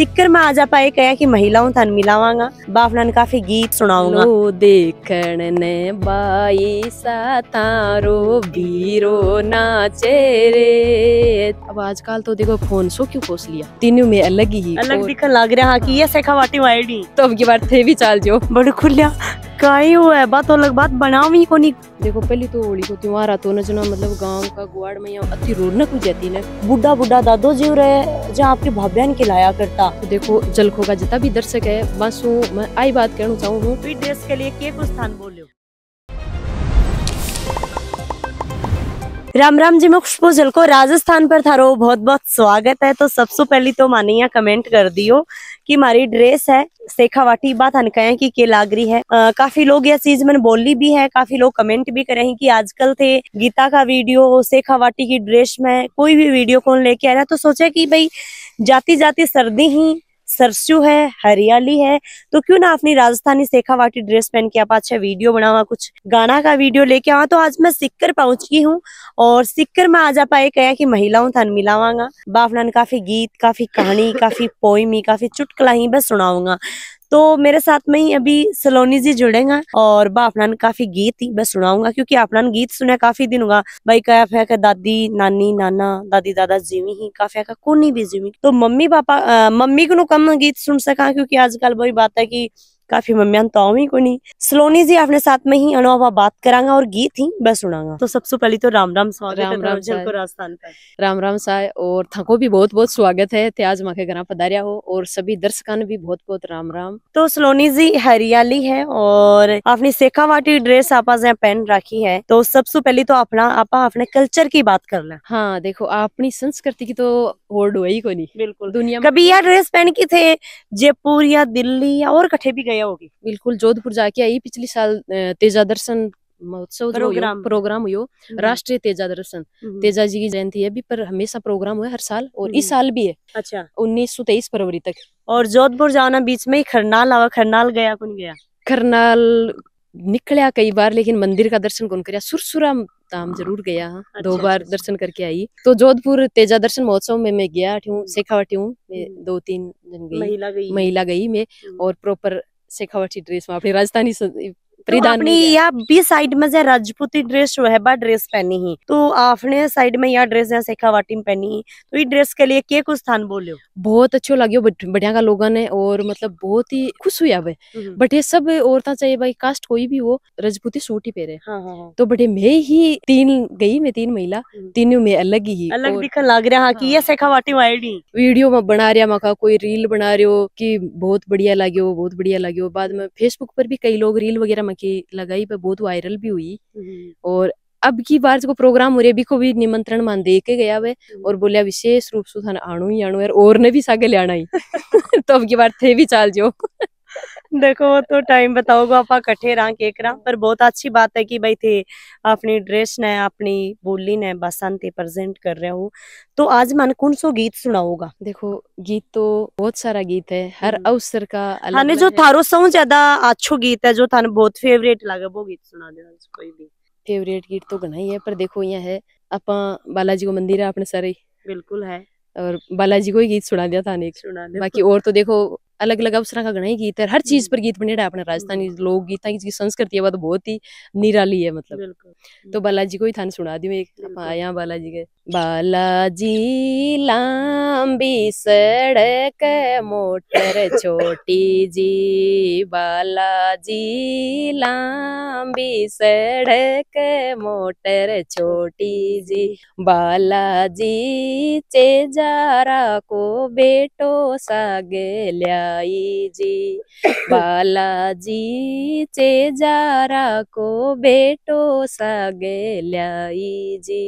सिक्कर में आ जा पाए कया कि महिलाओं थान मिलावांगा बापना ने काफ़ी गीत सुनाऊँगा ओ देखण ने बाई सा तारो बीरो नाचे रे अब आजकल तो देखो फ़ोन सो क्यों कोस लिया तीनों में अलग ही अलग दिखा दिखन लग रहा कि ये सेखावाटी वाइडी तो अब की बार थे भी चाल जो बड़ खुलिया काई हुआ है बात अलग बात बनावी कोनी। देखो पहली तो होली को त्योहार आतो न जना मतलब गाँव का गुआड़ में यहाँ अति रौनक हो जाती है ना। बुढ़ा बुढ़ा दादो जीव रहे जहाँ आपके भाभ्यान खिलाया करता। तो देखो जलखो का जितना भी दर्शक है बस मैं आई बात कहना चाहूँ हूँ के लिए के कुछ स्थान बोलियो राम राम जी मैं खुशबू जल को राजस्थान पर थारो बहुत बहुत स्वागत है। तो सबसे पहली तो मानिया कमेंट कर दियो कि हमारी ड्रेस है शेखावाटी बात अनकया की के लाग रही है। अ, काफ़ी लोग यह चीज़ मैंने बोली भी है काफ़ी लोग कमेंट भी करे हैं कि आजकल थे गीता का वीडियो शेखावाटी की ड्रेस में कोई भी वीडियो कौन लेके आ रहा है तो सोचा कि भाई जाती जाती सर्दी ही सरसों है, हरियाली है तो क्यों ना अपनी राजस्थानी शेखावाटी ड्रेस पहन के आप अच्छा वीडियो बनावा, कुछ गाना का वीडियो लेके आवा तो आज मैं सिक्कर पहुँच गई हूँ और सिक्कर में आज आप कया की महिलाओं थान मिलावांगा। बापना काफ़ी गीत, काफ़ी कहानी, काफ़ी पोईमी काफ़ी चुटकला ही बस सुनाऊँगा। तो मेरे साथ में ही अभी सलोनी जी जुड़ेगा और बापना काफ़ी गीत ही मैं सुनाऊँगा, क्योंकि आपना गीत सुना काफ़ी दिन होगा। भाई कया का दादी, नानी, नाना, दादी, दादा जीवी ही का फेंका कोनी भी जीवी। तो मम्मी, पापा मम्मी को कम गीत सुन सका, क्योंकि आजकल वही बात है कि काफ़ी मम्मियाँ तो आवी को नहीं। सलोनी जी अपने साथ में ही अनुभव बात करांगा और गीत ही बस सुनांगा। तो सबसे पहले तो राम राम स्वागत राम राम को राजस्थान पर। राम राम साय और थको भी बहुत बहुत स्वागत है। ते आज माके घर पधारिया हो और सभी दर्शकों ने भी बहुत बहुत राम राम। तो सलोनी जी हरियाली है और अपनी शेखावाटी ड्रेस आपा जहाँ पहन रखी है तो सबसे पहले तो अपना आपा अपने कल्चर की बात कर ले। हाँ देखो अपनी संस्कृति की तो होड़ हुई ही को नहीं। बिल्कुल। दुनिया कभी यह ड्रेस पहन की थे जयपुर या दिल्ली या और कठे भी गया होगी। बिल्कुल जोधपुर जाके आई पिछले साल तेजा दर्शन महोत्सव प्रोग्राम। प्रोग्राम हुयो राष्ट्रीय तेजा दर्शन हम्म, तेजा जी की जयंती है भी पर हमेशा प्रोग्राम हुआ हर साल और इस हम्म। साल भी है। अच्छा। उन्नीस सौ तेईस फरवरी तक। और जोधपुर जाना बीच में ही खरनाल आवा खरनाल गया कौन गया? खरनाल निकलिया कई बार लेकिन मंदिर का दर्शन कौन कर सुरसुरा धाम ज़रूर गया हाँ। दो अच्छा, बार अच्छा, दर्शन करके आई। तो जोधपुर तेजा दर्शन महोत्सव में मैं गया हूँ शेखावटी हूँ हम्म। दो तीन जन गई। महिला गई। महिला गई मैं हम्म। और प्रॉपर शेखावटी ड्रेस में अपनी राजस्थानी स- तो। या बी साइड में जो राजपूती ड्रेस जो है बा ड्रेस पहनी ही। तो आपने साइड में यह ड्रेस या शेखावाटी में पहनी ही। तो ये ड्रेस के लिए के कुछ स्थान बोलियो बहुत अच्छो लाग्यो बट- बढ़िया का लोगों ने और मतलब बहुत ही खुश हुआ वे बट ये सब औरतें चाहिए भाई कास्ट कोई भी हो राजपूती सूट ही पहरे। हाँ हाँ हाँ। तो बटे मैं ही तीन गई मैं तीन महिला हम्म। तीनों में अलग ही अलग और दिखन लग रहा हाँ, कि ये हाँ। शेखावाटी वाइडी वीडियो में बना रहा मका कोई रील बना रहे हो कि बहुत बढ़िया लाग्यो बहुत बढ़िया लाग्यो बाद में फेसबुक पर भी कई लोग रील वगैरह में की लगाई पे बहुत वायरल भी हुई। और अब की बार जो प्रोग्राम हो रहा है को भी निमंत्रण मान दे के गया वे और बोलिया विशेष रूप से थाने आणु ही आणु यार और ने भी सागे ले आना ही। तो अब की बार थे भी चाल जो। देखो वो तो टाइम बताओगे आपा कठे रहा केकरा पर बहुत अच्छी बात है कि भाई थे अपनी ड्रेस ने अपनी बोली ने बसंत प्रेजेंट कर रहे हो। तो आज मन कौन सो गीत सुनाओगा? देखो गीत तो बहुत सारा गीत है हर हम्म। अवसर का अलग जो थारो सौ ज़्यादा अच्छो गीत है जो थाने बहुत फेवरेट लगे वो गीत सुना देना कोई भी। फेवरेट गीत तो घना ही है पर देखो यहाँ है अपा बालाजी को मंदिर है अपने सारे। बिल्कुल है। और बालाजी को ही गीत सुना दिया था एक सुना दे। बाकी और तो देखो अलग अलग अवसर का घना ही गीत है हर चीज़ पर गीत बनेड़ा है अपने राजस्थानी लोक गीत की संस्कृति है वो तो बहुत ही निराली है मतलब। तो बालाजी को ही थाने सुना दी एक। अपा बालाजी के। बालाजी लंबी सड़क मोटर छोटी जी। बालाजी लंबी सड़क मोटर छोटी जी। बालाजी चेजारा को बेटो सागे ल्याई बालाजी बालाजी चेजाराको बेटो सागे ल्याइजी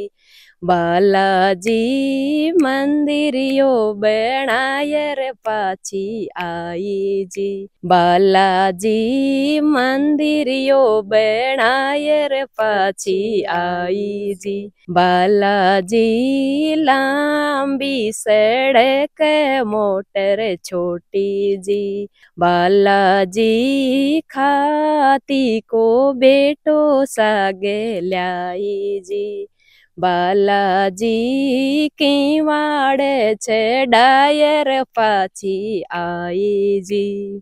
जी बालाजी मंदिरियो बनायर पाची आई जी। बालाजी मंदिरियो बनायर पाची आई जी। बालाजी लंबी सड़क मोटर छोटी जी। बालाजी खाती बालाजी की वाड़े छे डायर पाची आई जी।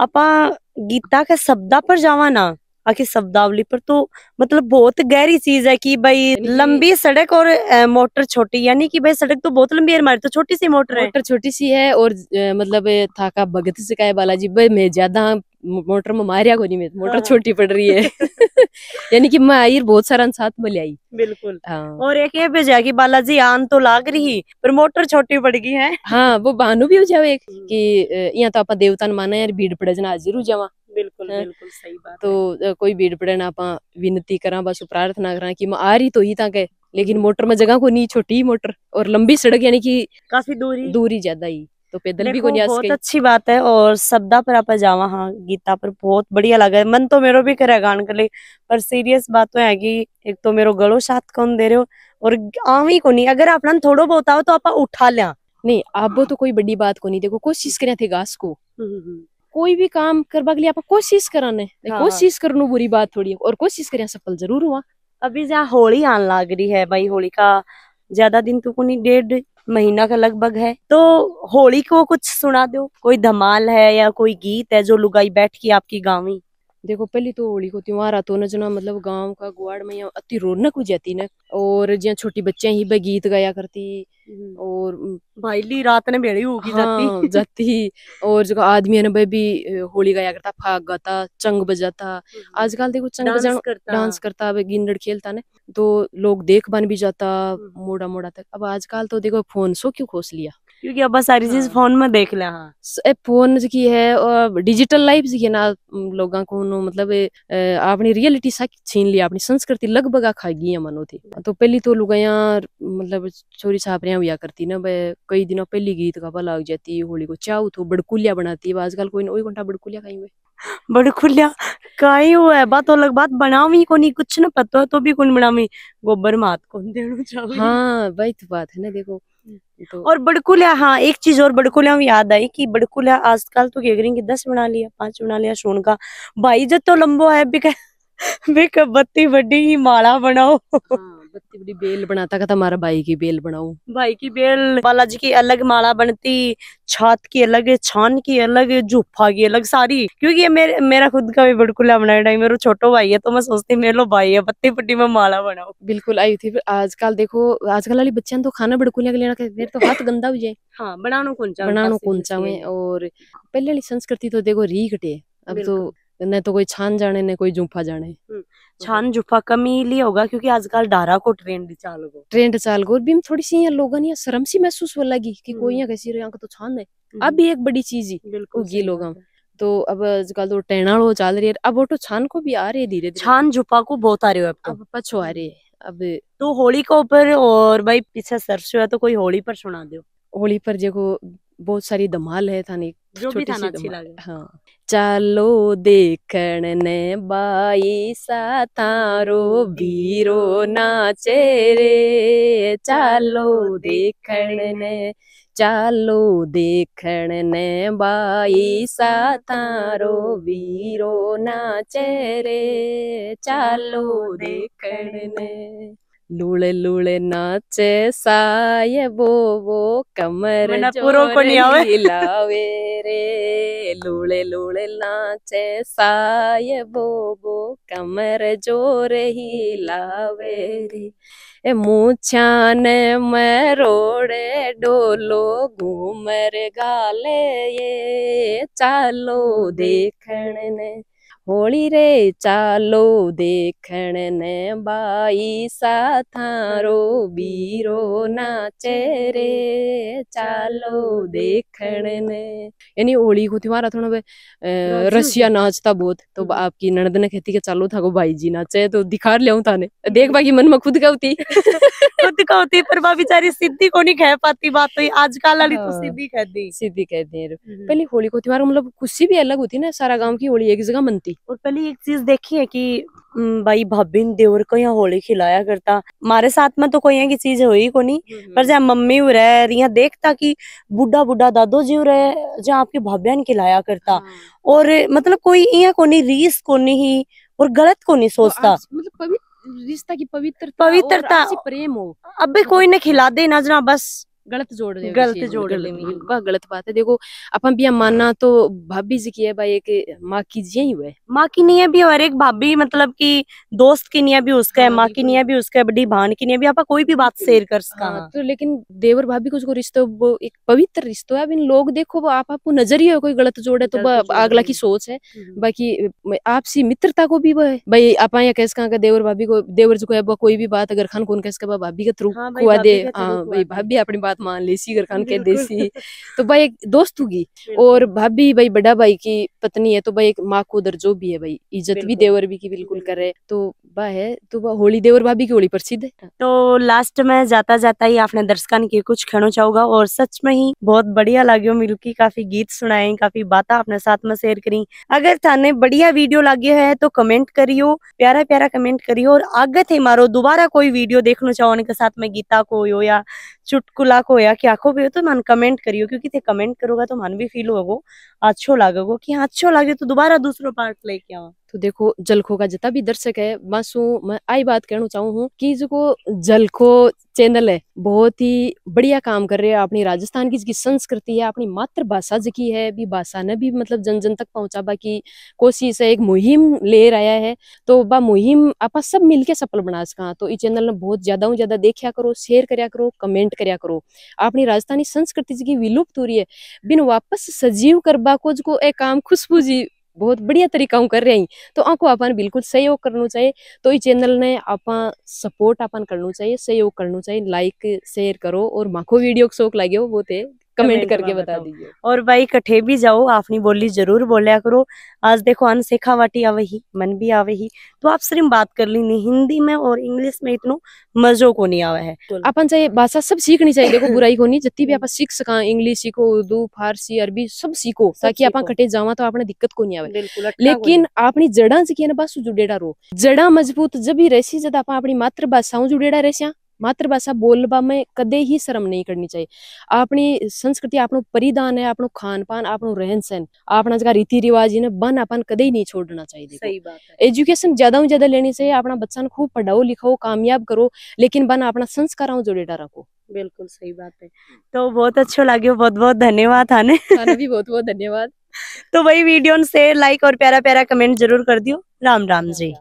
ਆਪਾਂ गीता के शब्दा पर जावा ना आखिर शब्दावली पर तो मतलब बहुत गहरी चीज़ है कि भाई लंबी सड़क और मोटर छोटी यानी कि भाई सड़क तो बहुत लंबी है हमारी तो छोटी सी मोटर है। मोटर छोटी सी है और मतलब था का भगत से का बालाजी भाई मैं ज़्यादा मोटर में मारिया को नहीं मैं मोटर हाँ। छोटी पड़ रही है। यानी कि मैं आई बहुत सारा साथ में ले आई। बिल्कुल। हाँ। और एक ये जाएगी बालाजी आन तो लाग रही पर मोटर छोटी पड़ गई है। हाँ वो बहानू भी हो जावे एक कि यहाँ तो आप देवता ने माना यार भीड़ पड़े जना हाजिर हो जावा। बिल्कुल हाँ। बिल्कुल सही बात तो कोई भीड़ पड़े ना आप विनती करा बस प्रार्थना करा कि मैं आ रही तो ही ताके लेकिन मोटर में जगह को नहीं छोटी मोटर और लंबी सड़क यानी कि काफ़ी दूरी। दूरी ज़्यादा ही। तो पैदल भी को बहुत अच्छी बात है और शब्दा पर आप जावा हाँ गीता पर बहुत बढ़िया लगा है। मन तो मेरो भी करे गान के लिए पर सीरियस बात तो है कि एक तो मेरो गलो साथ कौन दे रहे हो और आवी को नहीं अगर अपना थोड़ो बहुत आओ तो आप उठा लिया। नहीं आप तो कोई बड़ी बात को नहीं देखो कोशिश करे थे घास को। कोई भी काम करवा के लिए आप कोशिश कराने हाँ। कोशिश करनो बुरी बात थोड़ी है और कोशिश करें सफल ज़रूर हुआ। अभी जहाँ होली आन लग रही है भाई होली का ज़्यादा दिन तो कोई डेढ़ महीना का लगभग है। तो होली को कुछ सुना दो। कोई धमाल है या कोई गीत है जो लुगाई बैठ के आपकी गाँवी? देखो पहली तो होली को त्योहार आतो न जना मतलब गाँव का गुआड़ में यहाँ अति रौनक हो जाती न और जिया छोटी बच्चे ही बे गीत गाया करती और भाईली रात ने बेड़ी होगी हाँ जाती। जाती और जो आदमी ने बे भी होली गाया करता फाग गाता चंग बजाता। आजकल देखो चंग बजाना डांस करता। अब गिंदड़ खेलता ने तो लोग देख बन भी जाता हम्म। मोड़ा मोड़ा तक। अब आजकल तो देखो फ़ोन सो क्यों खोस लिया? क्योंकि अब सारी चीज़ हाँ। फ़ोन में देख ले हाँ। फ़ोन की है और डिजिटल लाइफ की है ना लोगों को नो मतलब अपनी रियलिटी सा छीन लिया अपनी संस्कृति लगभग खा गई है मनो थी। तो पहली तो लुगाया मतलब चोरी छापरियाँ हुआ करती ना बे कई दिनों पहली गीत गावा लग जाती होली को चाऊ तो बड़कुलिया बनाती है आजकल कोई वही घंटा बड़कुलिया खाई हुए? बड़े खुलिया काई हुआ है बात अलग बात बनावी को नहीं कुछ ना पता तो भी कौन बनावी गोबर मात कौन देना चाहे। हाँ वही तो बात है ना देखो। तो और बड़कुलिया हाँ एक चीज़ और बड़कुलिया याद आई कि बड़कुलिया आजकल तो करेंगे दस बना लिया पाँच बना लिया सोन का। भाई जब तो लंबो है भी कह- भी कह बत्ती बड़ी ही माला बनाओ। हाँ, बत्ती बड़ी बेल बनाता कहता हमारा भाई की बेल बनाऊँ। भाई की बेल बालाजी की अलग माला बनती छात की अलग छान की अलग जुफा की अलग सारी। क्योंकि ये मेरे मेरा खुद का भी बड़कुला बनाया टाइम मेरा छोटो भाई है तो मैं सोचती मेरे लो भाई है पत्ती पट्टी में माला बनाओ बिल्कुल आई थी आजकल देखो आजकल वाली बच्चियाँ तो खाना बड़कुलिया के लेना मेरे तो हाथ गंदा हो जाए। हाँ बनानो कौन चा बनानो कौन चावे और पहले वाली संस्कृति तो देखो री कटे अब तो न तो कोई छान जाने न कोई जुम्फा जाने। छान जुफा कमी लिए होगा क्योंकि आजकल डारा को ट्रेंड चाल गो ट्रेंड चाल गो और भी थोड़ी सी यहाँ लोगों ने शर्म सी महसूस हो लगी कि कोई हम्म। यहाँ कैसी यहाँ का तो छान है। अब भी एक बड़ी चीज़ ही बिल्कुल उगी लोग। है। तो अब आजकल तो टेनाड़ो चल रही है। अब वो तो छान को भी आ रहे हैं धीरे धीरे। छान जुफा को बहुत आ रहे हो अब तो। अब पछो आ रहे है। अब तो होली के ऊपर और भाई पीछे सरसों है तो कोई होली पर सुना दो होली पर देखो बहुत सारी धमाल है थानी जो भी थाना अच्छी। लगे। हाँ। चालो देखण ने बाई सा थारो बीरो नाचे रे। चालो देखण ने चालो देखण ने बाई सा थारो वीरो नाचे रे। चालो देखण ने। लूले लूले नाचे साये वो वो कमर। हिलावे रे। लूले लूले नाचे साये वो वो कमर ज़ोर हिलावे रे। ए मूछान में रोड़े डोलो घूमर गाले ये चालो देखण ने होली रे चालो देखण ने बाई सा थारो बीरो नाचे रे चालो देखण ने यानी होली को त्योहार थोड़ा हो रसिया नाचता बहुत तो। आपकी ननद ने कहती कि चालो था को भाई जी नाचे तो दिखा लिया थाने देख बाकी मन में खुद कहती खुद का होती पर वह बेचारी सिद्धि को नहीं कह पाती बात तो आजकल वाली तो। सीधी कह दी सीधी कहते हैं पहले होली को त्योहार मतलब खुशी भी अलग होती ना सारा गाँव की होली एक जगह मनती और पहले एक चीज़ देखी है कि हम्म, भाई भाभी ने देवर को यहाँ होली खिलाया करता। हमारे साथ में तो कोई की चीज़ हुई को नहीं पर जहाँ मम्मी हो रहे यहाँ देखता कि बुढ़ा बुढ़ा दादो जी हो रहे जहाँ आपकी भाभिया ने खिलाया करता। हाँ। और मतलब कोई यहाँ को नहीं रीस को नहीं और गलत को नहीं तो सोचता। मतलब रिश्ता की पवित्रता पवित्रता- प्रेम हो। अबे कोई ने खिला दे ना जना बस गलत जोड़ रहे गलत जोड़ रहे हो। वह गलत बात है। देखो अपन भी हम मानना तो भाभी जी की है भाई एक माँ की जी ही हुए माँ की नहीं है भी और एक भाभी मतलब कि दोस्त की नहीं है भी उसका है हाँ, माँ की नहीं है भी उसका है बड़ी बहन की नहीं है भी आप कोई भी बात शेयर कर सका। हाँ, तो लेकिन देवर भाभी को जो रिश्ता वो एक पवित्र रिश्ता है। अब इन लोग देखो वो आप आपको नज़रिया है कोई गलत जोड़ है तो वह अगला की सोच है। हम्म। बाकी आपसी मित्रता को भी वो है। भाई आप यहाँ कैसे कहा देवर भाभी को देवर जी को है वो कोई भी बात अगर खान कौन कैसे भाभी के थ्रू हाँ through हाँ भाई दे। भाभी अपनी बात मान ले सी अगर खान के देसी। तो भाई एक दोस्त होगी और भाभी भाई बड़ा भाई की पत्नी है तो भाई एक माँ को दर्जो भी है भाई इज़्ज़त भी देवर भी की बिल्कुल। करे। तो वह है तो वह होली देवर भाभी की होली प्रसिद्ध है। तो लास्ट में जाता जाता ही आपने दर्शकन के कुछ कहना चाहूँगा और सच में ही बहुत बढ़िया लाग्यो मिलकी काफ़ी गीत सुनाए काफ़ी बातें अपने साथ में शेयर करी। अगर थाने बढ़िया वीडियो लाग्यो है तो कमेंट करियो प्यारा प्यारा कमेंट करियो और आगे थे मारो दोबारा कोई वीडियो देखना चाहो उनके साथ में गीता को हो या चुटकुला को या क्या को भी हो तो मन कमेंट करियो, क्योंकि थे कमेंट करोगा तो मन भी फील होगो, अच्छो लागोगो कि हाँ अच्छो लागे तो दोबारा दूसरो पार्ट लेके आओ। तो देखो जलखो का जितना भी दर्शक है हूँ मैं आई बात कहना चाहूँ हूँ कि जो जलखो चैनल है, बहुत ही बढ़िया काम कर रहे हैं। अपनी राजस्थान की जिसकी संस्कृति है, अपनी मातृभाषा जिकी है, भी भाषा ने भी मतलब जन जन तक पहुंचाबा की कोशिश है, एक मुहिम ले रहा है। तो बा मुहिम आप सब मिलके सफल बना सका। तो इस चैनल ने बहुत ज़्यादा ज़्यादा देखा करो, शेयर करया करो, कमेंट करया करो। अपनी राजस्थानी संस्कृति जिकी विलुप्त हो रही है, बिन वापस सजीव करबा को जो एक काम खुशबू जी बहुत बढ़िया तरीका कर रहे हैं। तो आपको अपन बिल्कुल सहयोग करना चाहिए। तो इस चैनल ने अपना सपोर्ट अपन करना चाहिए, सहयोग करना चाहिए। लाइक, शेयर करो और माखो वीडियो शौक लगे वो थे कमेंट करके बता दीजिए। और भाई कठे भी जाओ अपनी बोली ज़रूर बोलिया करो। आज देखो अन सेखावाटी आवे ही मन भी आवे ही तो आप सिर्फ़ बात कर ली नहीं हिंदी में और इंग्लिश में इतनो मजो को नहीं आवे है। अपन चाहिए भाषा सब सीखनी चाहिए देखो बुराई को नहीं जितनी भी आप सीख सका इंग्लिश सीखो उर्दू फारसी अरबी सब सीखो ताकि सीखो। कटे जावा तो अपने दिक्कत को नहीं आवे। लेकिन अपनी जड़ा जी की ना बस जुड़ेड़ा रहो। जड़ा मज़बूत जब ही रहसी जब आप अपनी मातृभाषाओं जुड़ेड़ा रहसिया मातृभाषा बोलबा में कदे ही शर्म नहीं करनी चाहिए अपनी संस्कृति अपनो परिधान है अपनो खान पान अपनो रहन सहन अपना जगह रीति रिवाज इन्हें बन अपन कदे ही नहीं छोड़ना चाहिए सही बात है एजुकेशन ज़्यादा से ज़्यादा लेनी चाहिए अपना बच्चा ने खूब पढ़ाओ लिखाओ कामयाब करो लेकिन बन अपना संस्कारों जोड़ेड़ा रखो बिल्कुल सही बात है तो बहुत अच्छो लगे बहुत बहुत धन्यवाद थाने थाने भी बहुत बहुत धन्यवाद तो वही वीडियो शेयर लाइक और प्यारा प्यारा कमेंट ज़रूर कर दियो राम राम जी